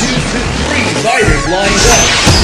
two, three, fighters lined up.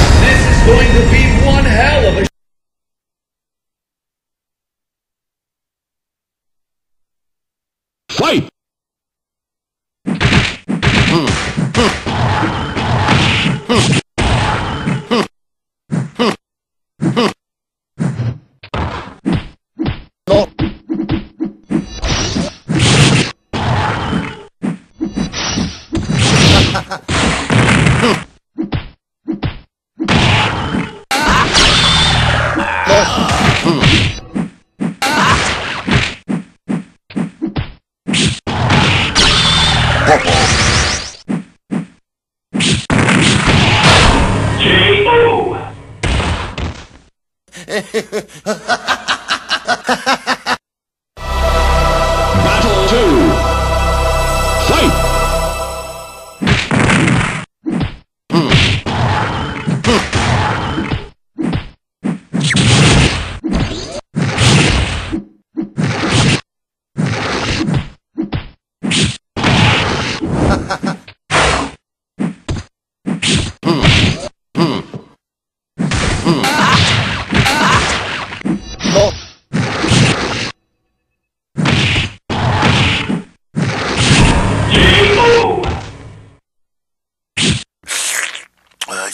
J.O.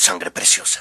Sangre preciosa.